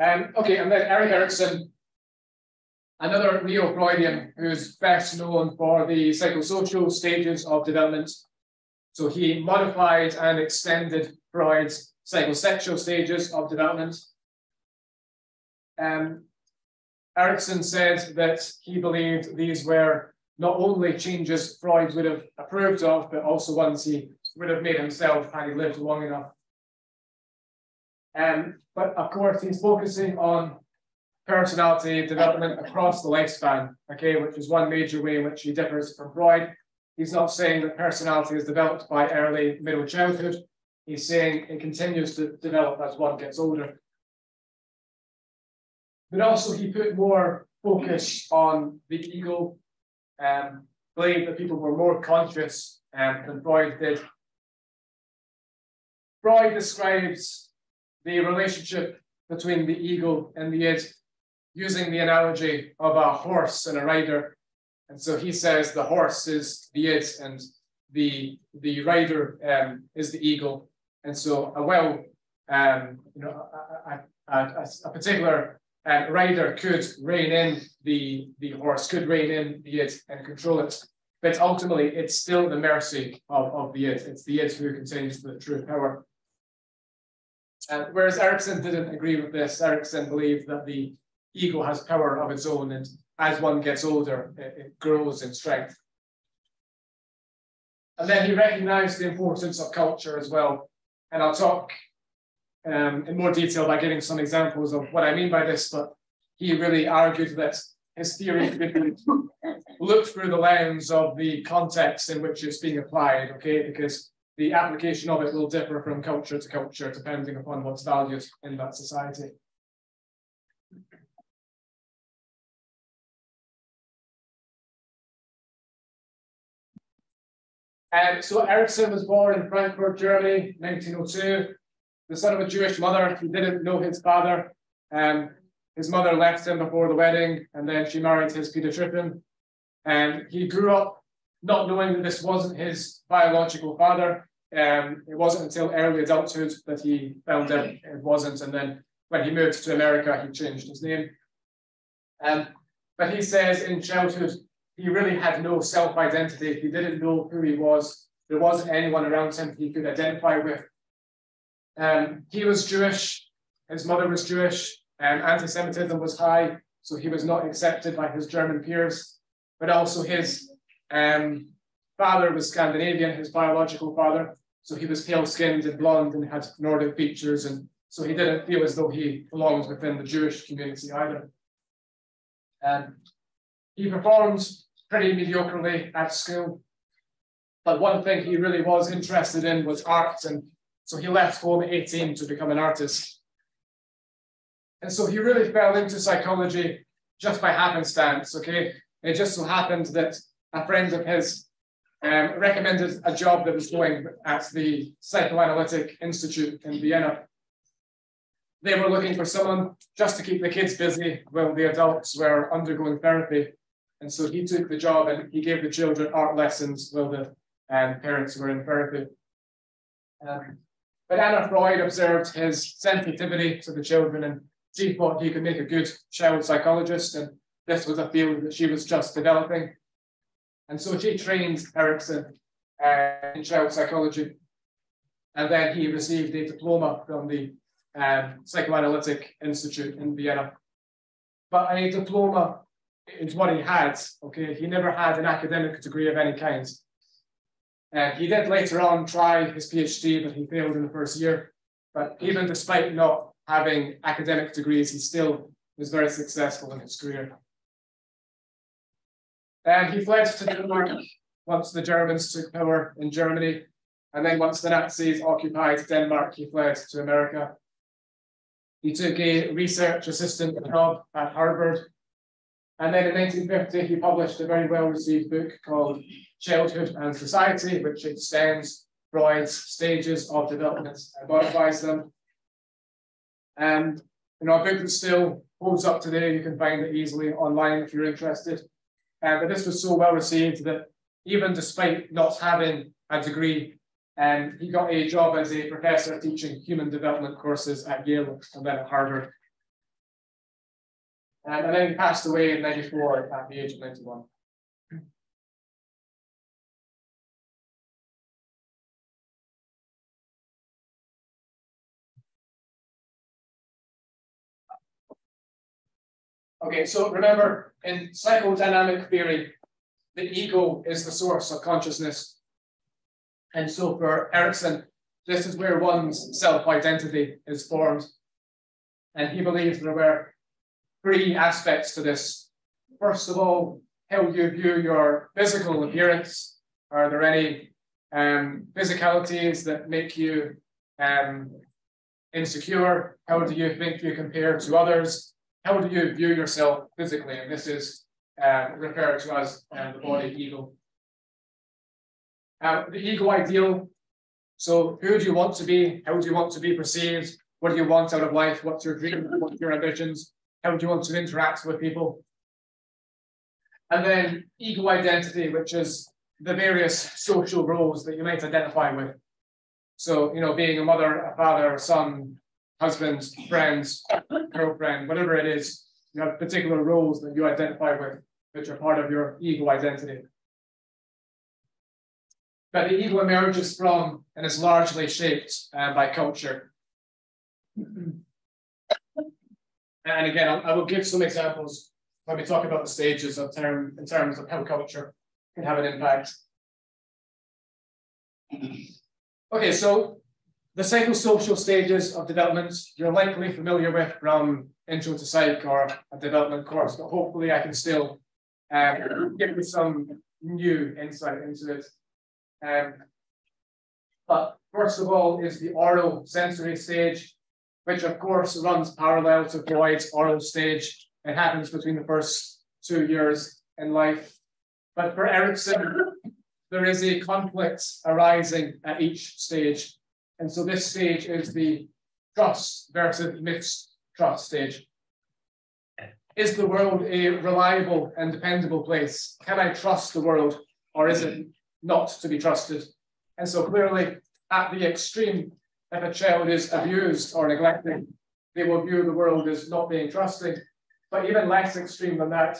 Um, okay, and then Erik Erikson, another neo-Freudian who's best known for the psychosocial stages of development. So he modified and extended Freud's psychosexual stages of development. Um, Erikson said that he believed these were not only changes Freud would have approved of, but also ones he would have made himself had he lived long enough. Um, but of course, he's focusing on personality development across the lifespan, okay, which is one major way in which he differs from Freud. He's not saying that personality is developed by early middle childhood. He's saying it continues to develop as one gets older. But also, he put more focus on the ego, um, believed that people were more conscious um, than Freud did. Freud describes the relationship between the ego and the id using the analogy of a horse and a rider. And so he says the horse is the id and the the rider um, is the ego. And so a well, um, you know, a, a, a, a particular uh, rider could rein in the the horse, could rein in the id and control it. But ultimately, it's still the mercy of, of the id. It's the id who contains the true power. Uh, whereas Erikson didn't agree with this. Erikson believed that the ego has power of its own, and as one gets older, it, it grows in strength. And then he recognized the importance of culture as well. And I'll talk um, in more detail by giving some examples of what I mean by this, but he really argued that his theory could look through the lens of the context in which it's being applied, okay? Because the application of it will differ from culture to culture depending upon what's valued in that society. And so Erikson was born in Frankfurt, Germany, 1902, the son of a Jewish mother. He didn't know his father. Um, his mother left him before the wedding, and then she married his pediatrician. And he grew up not knowing that this wasn't his biological father. Um, it wasn't until early adulthood that he found out it wasn't. And then when he moved to America, he changed his name. Um, but he says in childhood, he really had no self identity. He didn't know who he was. There wasn't anyone around him he could identify with. Um, he was Jewish. His mother was Jewish. And anti Semitism was high. So he was not accepted by his German peers. But also his um, father was Scandinavian, his biological father. So he was pale skinned and blonde and had Nordic features. And so he didn't feel as though he belonged within the Jewish community either. And he performed pretty mediocrely at school. But one thing he really was interested in was art. And so he left home at 18 to become an artist. And so he really fell into psychology just by happenstance. Okay. It just so happened that a friend of his um, recommended a job that was going at the Psychoanalytic Institute in Vienna. They were looking for someone just to keep the kids busy while the adults were undergoing therapy. And so he took the job and he gave the children art lessons while the um, parents were in therapy. Um, but Anna Freud observed his sensitivity to the children and she thought he could make a good child psychologist. And this was a field that she was just developing. And so she trained Erikson uh, in child psychology. And then he received a diploma from the um, Psychoanalytic Institute in Vienna. But a diploma is what he had. Okay, he never had an academic degree of any kind. Uh, he did later on try his PhD, but he failed in the first year. But even despite not having academic degrees, he still was very successful in his career. And he fled to Denmark once the Germans took power in Germany. And then once the Nazis occupied Denmark, he fled to America. He took a research assistant job at Harvard. And then in 1950, he published a very well received book called Childhood and Society, which extends Freud's stages of development and modifies them. And you know, a book that still holds up today, you can find it easily online if you're interested. Uh, but this was so well received that even despite not having a degree, um, he got a job as a professor teaching human development courses at Yale and then at Harvard. Um, and then he passed away in 94 at the age of 91. Okay, so remember in psychodynamic theory, the ego is the source of consciousness. And so for Erikson, this is where one's self identity is formed. And he believes there were three aspects to this. First of all, how do you view your physical appearance. Are there any um, physicalities that make you um, insecure? How do you think you compare to others? How do you view yourself physically? And this is uh, referred to as uh, the body ego. Uh, the ego ideal. So, who do you want to be? How do you want to be perceived? What do you want out of life? What's your dream? What's your ambitions? How do you want to interact with people? And then ego identity, which is the various social roles that you might identify with. So, you know, being a mother, a father, a son, husband, friends, girlfriend, whatever it is, you have particular roles that you identify with, which are part of your ego identity. But the ego emerges from and is largely shaped uh, by culture. and again, I'll, I will give some examples when we talk about the stages of term in terms of how culture can have an impact. Okay, so the psychosocial stages of development you're likely familiar with from Intro to Psych or a development course, but hopefully I can still um, give you some new insight into it. Um, but first of all is the oral sensory stage, which of course runs parallel to Freud's oral stage. It happens between the first two years in life. But for Erikson, there is a conflict arising at each stage. And so this stage is the trust versus mistrust stage. Is the world a reliable and dependable place? Can I trust the world or is it not to be trusted? And so clearly, at the extreme, if a child is abused or neglected, they will view the world as not being trusting. But even less extreme than that,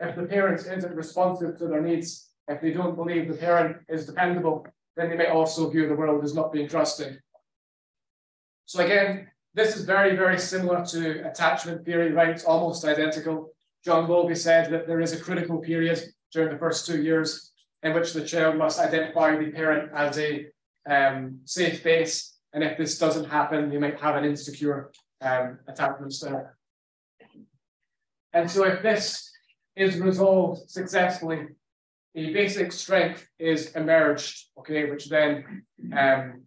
if the parent isn't responsive to their needs, if they don't believe the parent is dependable, then they may also view the world as not being trusting. So again, this is very, very similar to attachment theory, right? It's almost identical. John Bowlby said that there is a critical period during the first two years in which the child must identify the parent as a um, safe base. And if this doesn't happen, they might have an insecure um, attachment style. And so if this is resolved successfully, a basic strength is emerged, okay, which then um,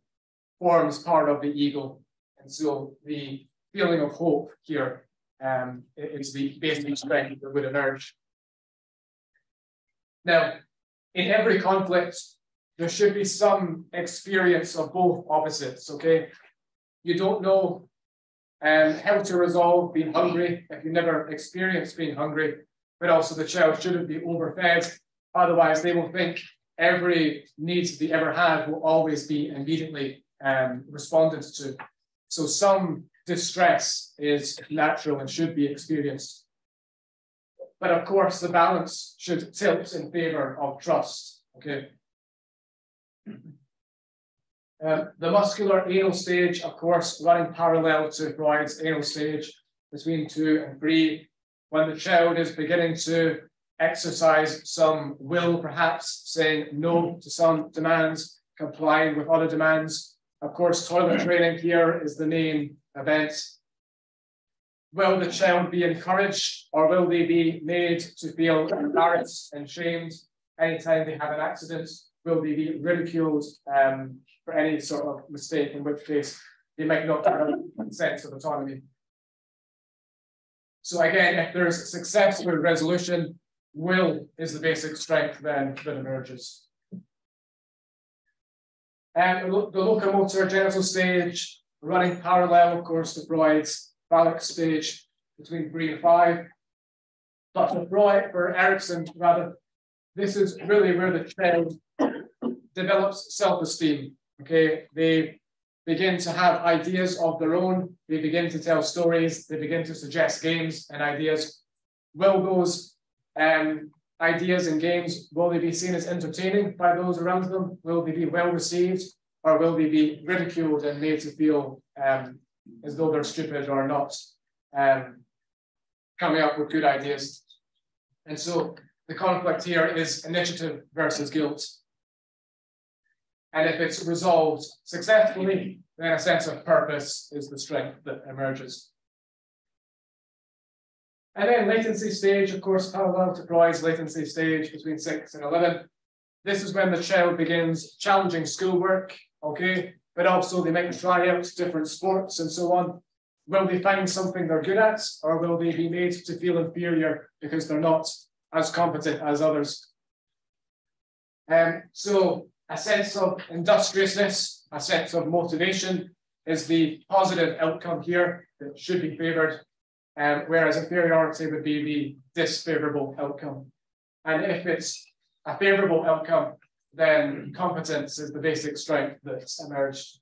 forms part of the ego. And so the feeling of hope here um, is the basic strength that would emerge. Now, in every conflict, there should be some experience of both opposites, okay? You don't know um, how to resolve being hungry if you never experienced being hungry, but also the child shouldn't be overfed Otherwise, they will think every need they ever had will always be immediately um, responded to. So some distress is natural and should be experienced. But of course, the balance should tilt in favor of trust. Okay. Um, the muscular anal stage, of course, running parallel to Freud's anal stage between two and three, when the child is beginning to exercise some will, perhaps saying no to some demands, complying with other demands. Of course, toilet training here is the main event. Will the child be encouraged or will they be made to feel embarrassed and shamed anytime they have an accident? Will they be ridiculed um, for any sort of mistake, in which case they might not have a sense of autonomy? So again, if there's successful resolution, will is the basic strength then that emerges. And the locomotor genital stage, running parallel, of course, to Freud's phallic stage between three and five. But for Freud, for Erikson, rather, this is really where the child develops self-esteem. Okay, they begin to have ideas of their own. They begin to tell stories. They begin to suggest games and ideas will those um, ideas and games, will they be seen as entertaining by those around them? Will they be well received? Or will they be ridiculed and made to feel um, as though they're stupid or not um, coming up with good ideas? And so the conflict here is initiative versus guilt. And if it's resolved successfully, then a sense of purpose is the strength that emerges. And then latency stage, of course, parallel to Freud's latency stage between 6 and 11. This is when the child begins challenging schoolwork, okay, but also they might try out different sports and so on. Will they find something they're good at, or will they be made to feel inferior because they're not as competent as others? Um, so a sense of industriousness, a sense of motivation is the positive outcome here that should be favoured, um, whereas inferiority would be the disfavourable outcome. And if it's a favourable outcome, then competence is the basic strength that's emerged.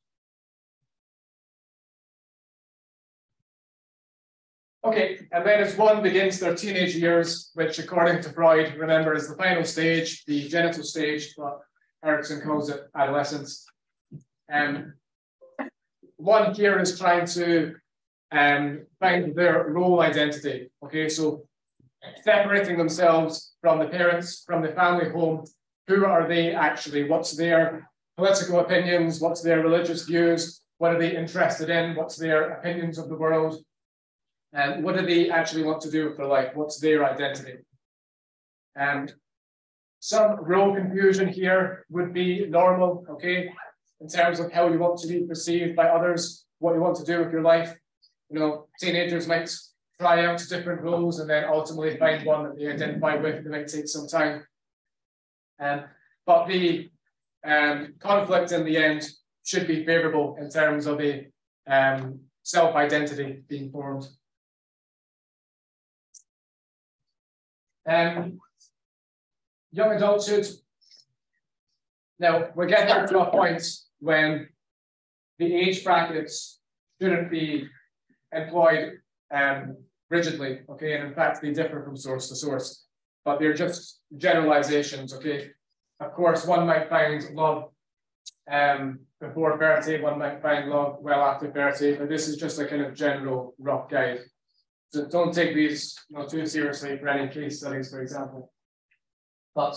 Okay, and then as one begins their teenage years, which according to Freud, remember, is the final stage, the genital stage, but Erikson calls it adolescence. Um, one here is trying to um, find their role identity. Okay, so separating themselves from the parents, from the family home. Who are they actually? What's their political opinions? What's their religious views? What are they interested in? What's their opinions of the world? And what do they actually want to do with their life? What's their identity? And some role confusion here would be normal, okay, in terms of how you want to be perceived by others, what you want to do with your life. You know, teenagers might try out different roles and then ultimately find one that they identify with. It might take some time. Um, but the um, conflict in the end should be favorable in terms of a um, self-identity being formed. Um, young adulthood. Now, we're getting to a point when the age brackets shouldn't be employed um, rigidly, okay? And in fact, they differ from source to source, but they're just generalizations, okay? Of course, one might find love um, before puberty, one might find love well after puberty, but this is just a kind of general rough guide. So don't take these you know, too seriously for any case studies, for example. But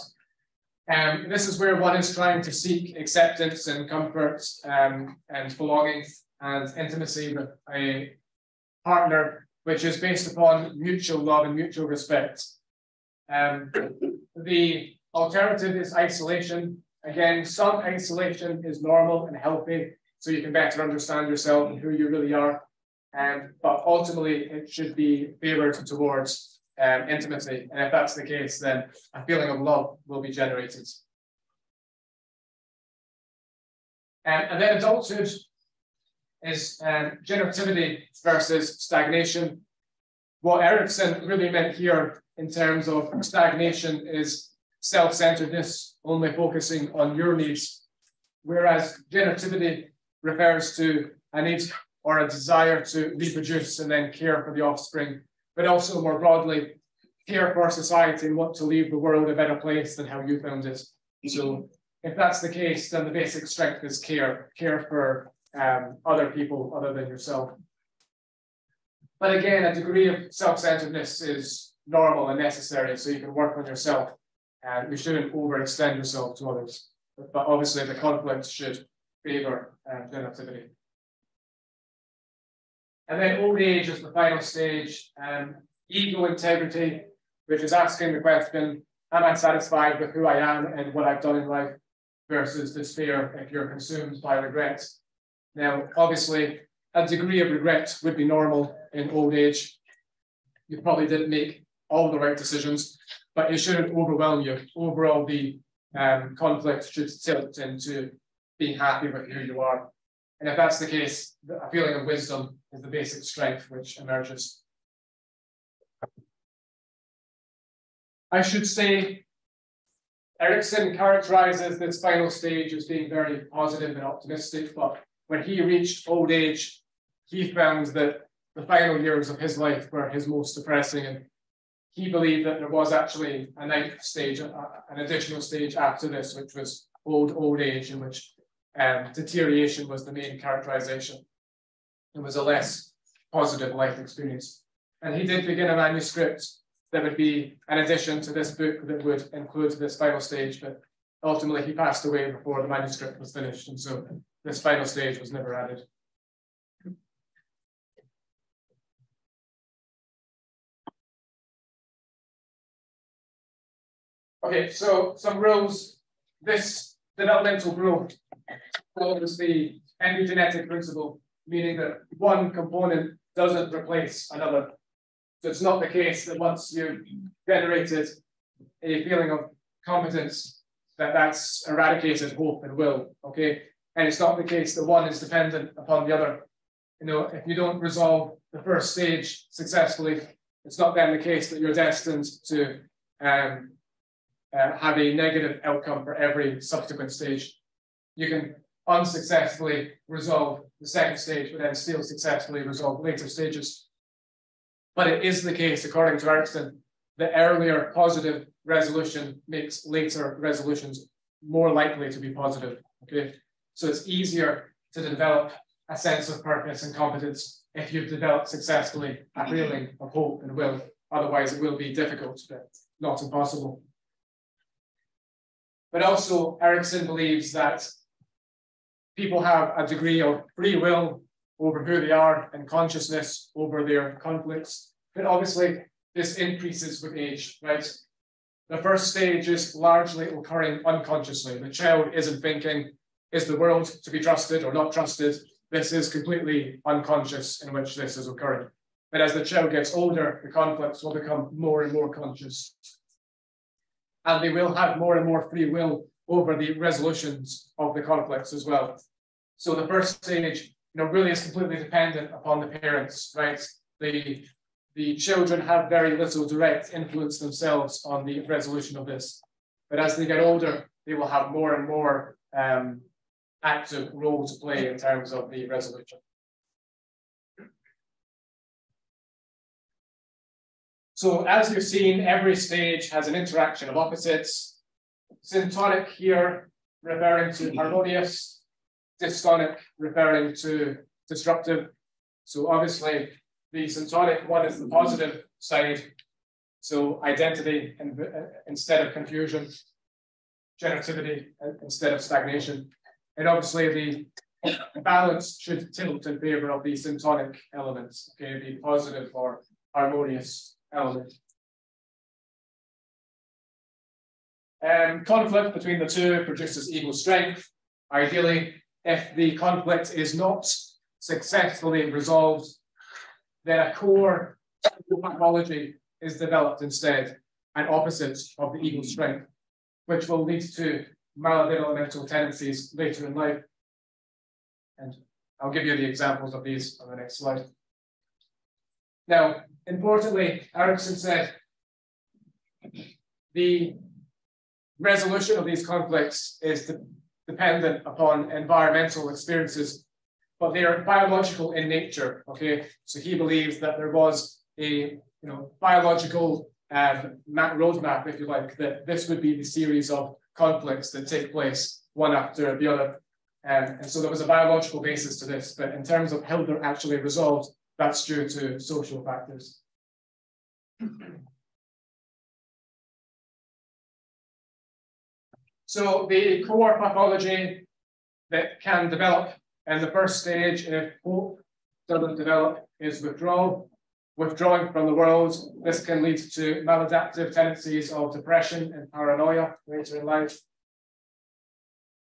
um, this is where one is trying to seek acceptance and comfort um, and belonging and intimacy with a partner, which is based upon mutual love and mutual respect. Um, the alternative is isolation. Again, some isolation is normal and healthy, so you can better understand yourself and who you really are. Um, but ultimately, it should be favored towards um, intimacy. And if that's the case, then a feeling of love will be generated. Um, and then adulthood is um, generativity versus stagnation. What Erikson really meant here in terms of stagnation is self-centeredness, only focusing on your needs, whereas generativity refers to a need or a desire to reproduce and then care for the offspring but also more broadly, care for society and want to leave the world a better place than how you found it. So if that's the case, then the basic strength is care, care for um, other people other than yourself. But again, a degree of self-centeredness is normal and necessary, so you can work on yourself and you shouldn't overextend yourself to others. But obviously the conflict should favor um, generativity. And then old age is the final stage. Um, ego integrity, which is asking the question, am I satisfied with who I am and what I've done in life versus despair if you're consumed by regret. Now, obviously, a degree of regret would be normal in old age. You probably didn't make all the right decisions, but it shouldn't overwhelm you. Overall, the um, conflict should tilt into being happy with who you are. And if that's the case, a feeling of wisdom is the basic strength which emerges. I should say, Erikson characterizes this final stage as being very positive and optimistic, but when he reached old age, he found that the final years of his life were his most depressing, and he believed that there was actually a ninth stage, an additional stage after this, which was old old age, in which um, deterioration was the main characterization. It was a less positive life experience. And he did begin a manuscript that would be an addition to this book that would include this final stage, but ultimately he passed away before the manuscript was finished, and so this final stage was never added. Okay, so some rules. This developmental growth follows the epigenetic principle, meaning that one component doesn't replace another. So it's not the case that once you've generated a feeling of competence, that that's eradicated hope and will. Okay, and it's not the case that one is dependent upon the other. You know, if you don't resolve the first stage successfully, it's not then the case that you're destined to um, uh, have a negative outcome for every subsequent stage. You can unsuccessfully resolve the second stage, but then still successfully resolve later stages. But it is the case, according to Erikson, the earlier positive resolution makes later resolutions more likely to be positive. Okay, so it's easier to develop a sense of purpose and competence if you've developed successfully a feeling of hope and will. Otherwise, it will be difficult, but not impossible. But also, Erikson believes that people have a degree of free will over who they are and consciousness over their conflicts. But obviously, this increases with age, right? The first stage is largely occurring unconsciously. The child isn't thinking, is the world to be trusted or not trusted? This is completely unconscious in which this is occurring. But as the child gets older, the conflicts will become more and more conscious and they will have more and more free will over the resolutions of the conflicts as well. So the first stage, you know, really is completely dependent upon the parents, right? The the children have very little direct influence themselves on the resolution of this. But as they get older, they will have more and more um, active role to play in terms of the resolution. So as you've seen, every stage has an interaction of opposites. Syntonic here referring to harmonious, dystonic referring to disruptive. So obviously the syntonic one is the positive side. So identity uh, instead of confusion, generativity instead of stagnation. And obviously the balance should tilt in favor of the syntonic elements, okay, be positive or harmonious element. Um, conflict between the two produces ego strength. Ideally, if the conflict is not successfully resolved, then a core pathology is developed instead, and opposite of the ego strength, which will lead to mental tendencies later in life. And I'll give you the examples of these on the next slide. Now, importantly, Erikson said the resolution of these conflicts is de dependent upon environmental experiences, but they are biological in nature. Okay, so he believes that there was a you know biological um, roadmap, if you like, that this would be the series of conflicts that take place one after the other. Um, and so there was a biological basis to this, but in terms of how they're actually resolved, that's due to social factors. So the core pathology that can develop in the first stage if hope doesn't develop is withdrawal. Withdrawing from the world, this can lead to maladaptive tendencies of depression and paranoia later in life.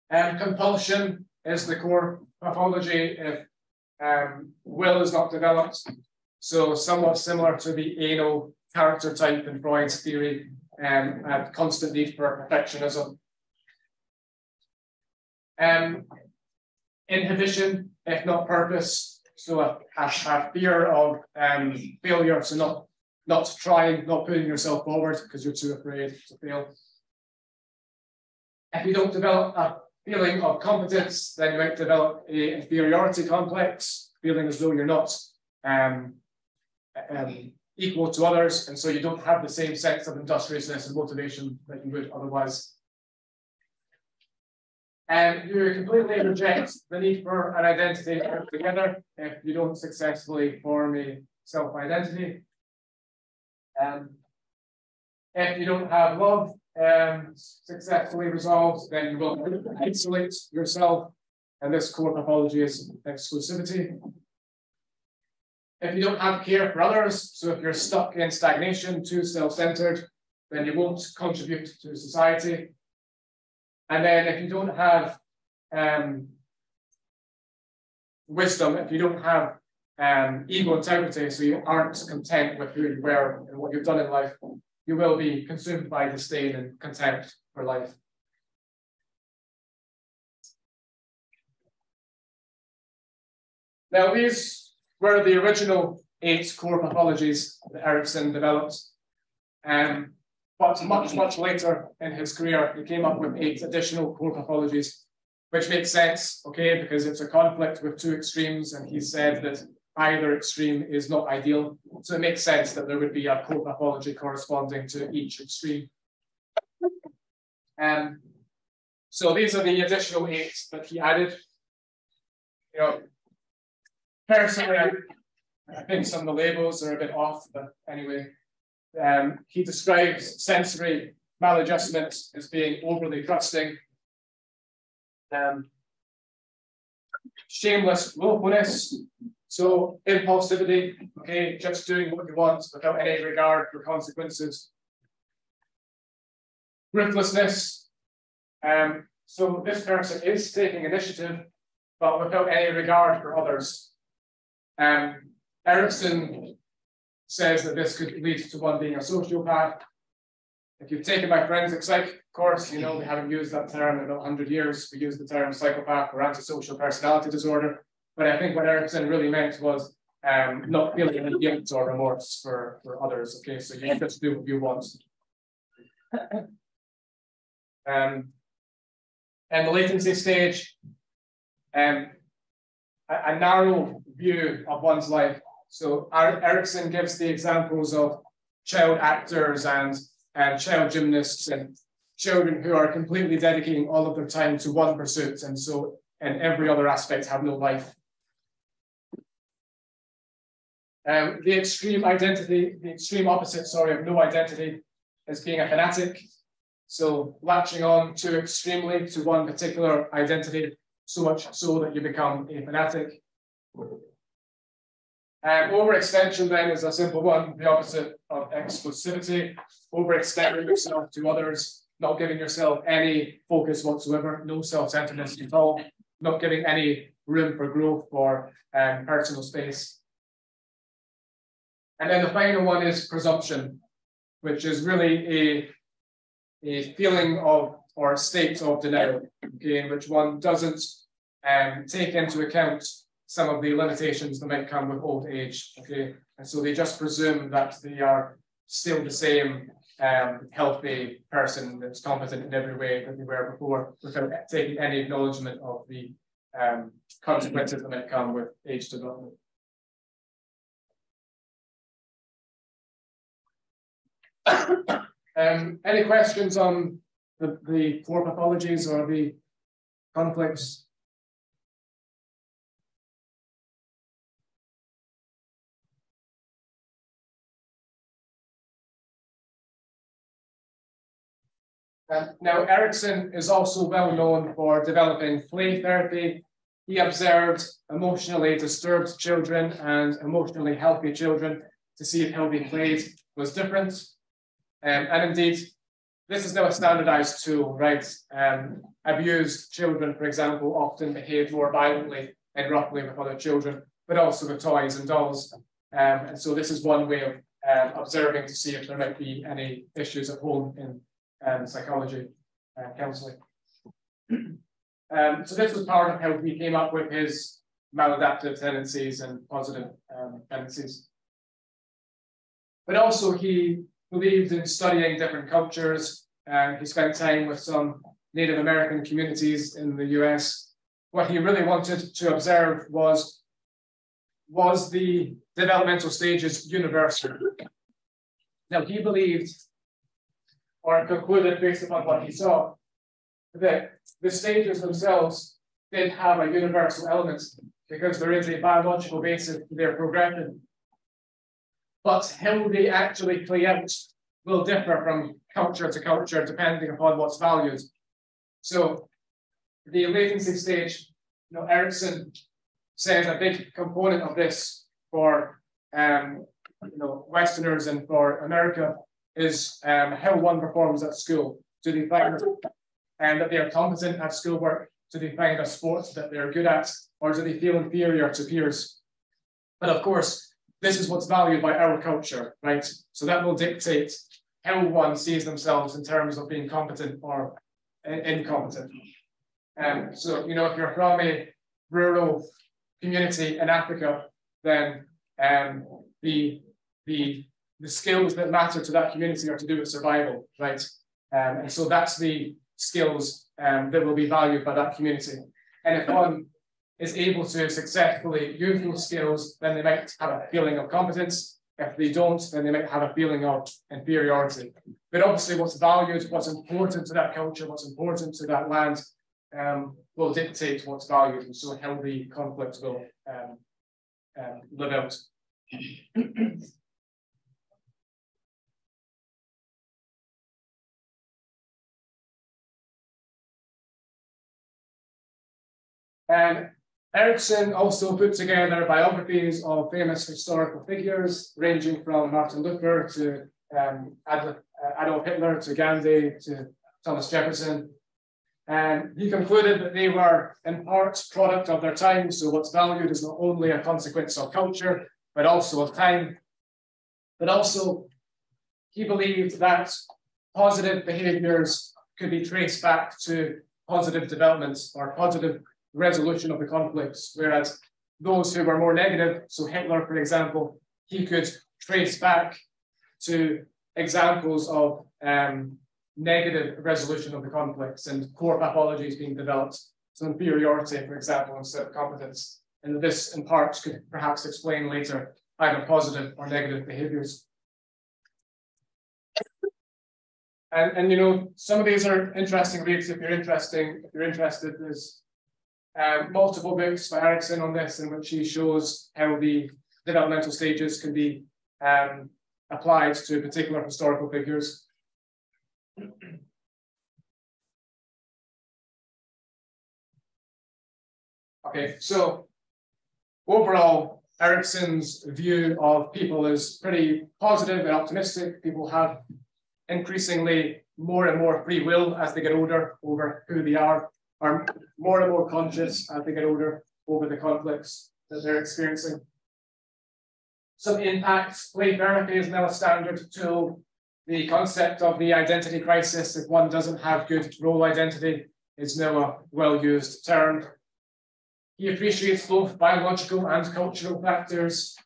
And compulsion is the core pathology if um, will is not developed. So somewhat similar to the anal character type in Freud's theory, um, and constant need for perfectionism. Um, inhibition, if not purpose, so a, a, a fear of um, failure, so not not trying, not putting yourself forward because you're too afraid to fail. If you don't develop a feeling of competence, then you might develop a inferiority complex, feeling as though you're not um, um, equal to others, and so you don't have the same sense of industriousness and motivation that you would otherwise. And you completely reject the need for an identity altogether if you don't successfully form a self-identity. Um, if you don't have love um, successfully resolved, then you will isolate yourself, and this core pathology is exclusivity. If you don't have care for others, so if you're stuck in stagnation, too self-centered, then you won't contribute to society. And then if you don't have um, wisdom, if you don't have um, ego integrity, so you aren't content with who you were and what you've done in life, you will be consumed by disdain and contempt for life. Now, these were the original eight core pathologies that Erikson developed. Um, but much, much later in his career, he came up with eight additional core pathologies, which makes sense, okay, because it's a conflict with two extremes, and he said that either extreme is not ideal. So it makes sense that there would be a core pathology corresponding to each extreme. Um, so these are the additional eight that he added. You know, personally, I, I think some of the labels are a bit off, but anyway, um, he describes sensory maladjustment as being overly trusting, um, shameless willfulness, so impulsivity, okay, just doing what you want without any regard for consequences. Ruthlessness, um, so this person is taking initiative, but without any regard for others. Um, Erikson says that this could lead to one being a sociopath. If you've taken my forensic psych course, you know we haven't used that term in about 100 years. We use the term psychopath or antisocial personality disorder. But I think what Erikson really meant was um, not feeling any guilt or remorse for, for others. Okay, so you just do what you want. um, and the latency stage, um, a, a narrow view of one's life so Erikson gives the examples of child actors and, and child gymnasts and children who are completely dedicating all of their time to one pursuit and so in every other aspect have no life. Um, the extreme identity, the extreme opposite, sorry, of no identity is being a fanatic. So latching on too extremely to one particular identity, so much so that you become a fanatic. Um, overextension then is a simple one, the opposite of exclusivity. Overextending yourself to others, not giving yourself any focus whatsoever, no self-centeredness at all, not giving any room for growth or um, personal space. And then the final one is presumption, which is really a, a feeling of or state of denial, okay, in which one doesn't um, take into account some of the limitations that might come with old age. Okay, and so they just presume that they are still the same um, healthy person that's competent in every way that they were before, without taking any acknowledgement of the um, consequences that might come with age development. um, any questions on the, the core pathologies or the conflicts? Um, now, Erikson is also well known for developing play therapy. He observed emotionally disturbed children and emotionally healthy children to see if how they played was different. Um, and indeed, this is now a standardized tool, right? Um, abused children, for example, often behave more violently and roughly with other children, but also with toys and dolls. Um, and so this is one way of um, observing to see if there might be any issues at home in and psychology uh, counseling. um, so this was part of how he came up with his maladaptive tendencies and positive um, tendencies. But also he believed in studying different cultures. and he spent time with some Native American communities in the US. What he really wanted to observe was was the developmental stages universal? Now, he believed or concluded based upon what he saw that the stages themselves did have a universal element because there is a biological basis to their progression. But how they actually play out will differ from culture to culture depending upon what's valued. So the latency stage, you know, Erikson says a big component of this for um, you know Westerners and for America is um, how one performs at school. Do they find and that they are competent at schoolwork? Do they find a sport that they're good at, or do they feel inferior to peers? But of course, this is what's valued by our culture, right? So that will dictate how one sees themselves in terms of being competent or incompetent. Um, so, you know, if you're from a rural community in Africa, then um, the, the, the skills that matter to that community are to do with survival, right? Um, and so that's the skills um, that will be valued by that community. And if one is able to successfully use those skills, then they might have a feeling of competence. If they don't, then they might have a feeling of inferiority. But obviously, what's valued, what's important to that culture, what's important to that land, um, will dictate what's valued, and so the conflict will um, um, live out. Um, Erikson also put together biographies of famous historical figures, ranging from Martin Luther to um, Adolf Hitler to Gandhi to Thomas Jefferson. And he concluded that they were in part product of their time. So what's valued is not only a consequence of culture, but also of time. But also, he believed that positive behaviors could be traced back to positive developments or positive resolution of the conflicts, whereas those who were more negative, so Hitler, for example, he could trace back to examples of um, negative resolution of the conflicts and core pathologies being developed. So inferiority, for example, instead of competence. And this in part could perhaps explain later either positive or negative behaviors. And, and you know, some of these are interesting reads if you're interesting, if you're interested, there's um, multiple books by Erikson on this in which he shows how the developmental stages can be um, applied to particular historical figures. Okay, so overall, Erikson's view of people is pretty positive and optimistic. People have increasingly more and more free will as they get older over who they are are more and more conscious as they get older over the conflicts that they're experiencing. Some impacts, play therapy is now a standard tool. The concept of the identity crisis, if one doesn't have good role identity, is now a well-used term. He appreciates both biological and cultural factors.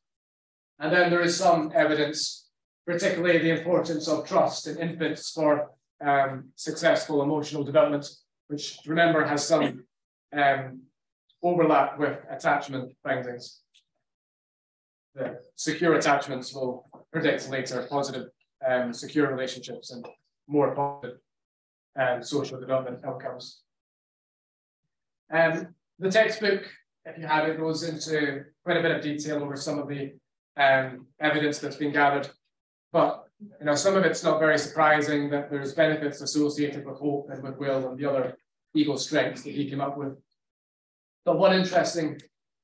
And then there is some evidence, particularly the importance of trust in infants for um, successful emotional development which remember has some um, overlap with attachment findings. The secure attachments will predict later positive um, secure relationships and more positive um, social development outcomes. Um, the textbook, if you have it, goes into quite a bit of detail over some of the um, evidence that's been gathered. But you know, some of it's not very surprising that there's benefits associated with hope and with will and the other ego strengths that he came up with. But one interesting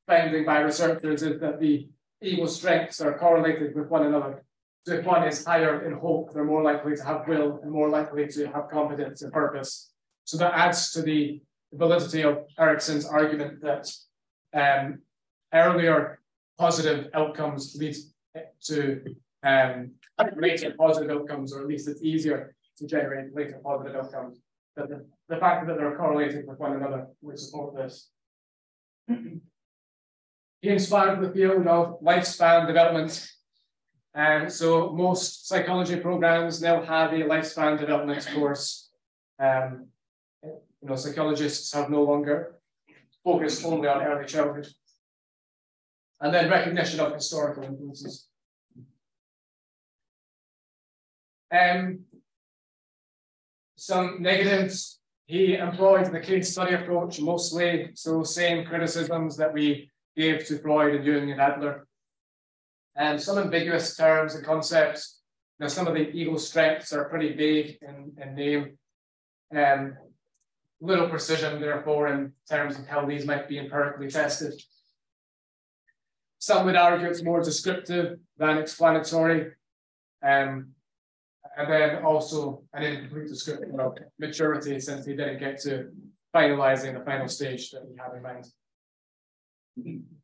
finding by researchers is that the ego strengths are correlated with one another. So if one is higher in hope, they're more likely to have will and more likely to have competence and purpose. So that adds to the validity of Erikson's argument that um, earlier positive outcomes lead to um, later positive outcomes, or at least it's easier to generate later positive outcomes. But the the fact that they're correlated with one another would support this. he inspired the field of lifespan development. And so most psychology programs now have a lifespan development course. Um, you know, psychologists have no longer focused only on early childhood. and then recognition of historical influences. Um, some negatives, he employed the case study approach mostly, so same criticisms that we gave to Freud and Jung and Adler. And some ambiguous terms and concepts. Now, some of the ego strengths are pretty vague in, in name. Um, little precision, therefore, in terms of how these might be empirically tested. Some would argue it's more descriptive than explanatory. Um, and then also an incomplete description of maturity since he didn't get to finalizing the final stage that he had in mind. Mm-hmm.